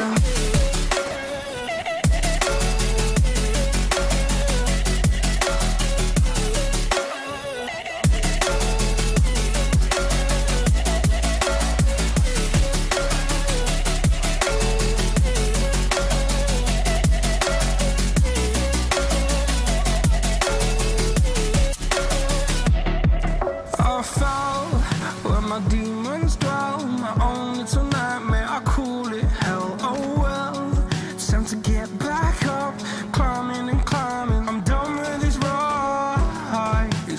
Father,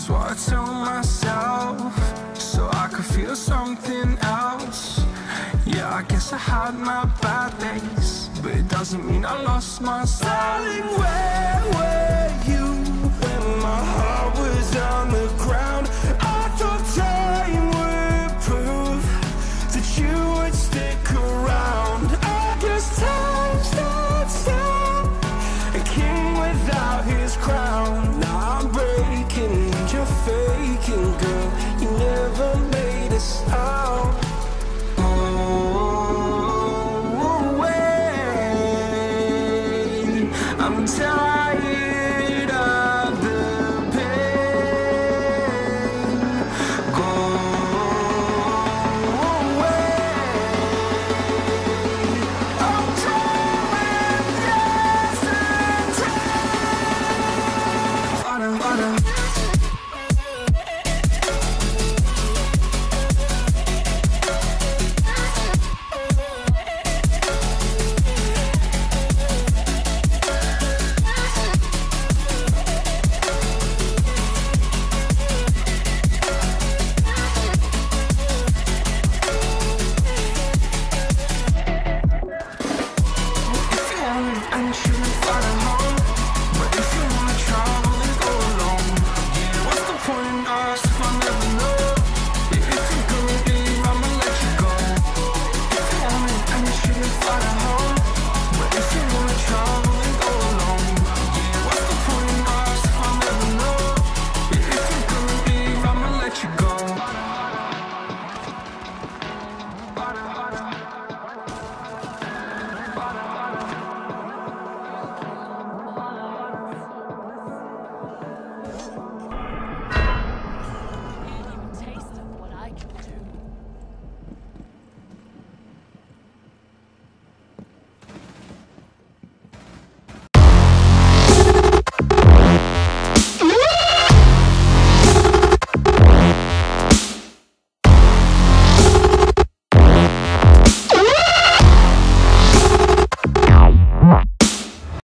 is what I tell myself, so I could feel something else. Yeah, I guess I had my bad days, but it doesn't mean I lost my Darling, where were you when my heart was on the ground? tell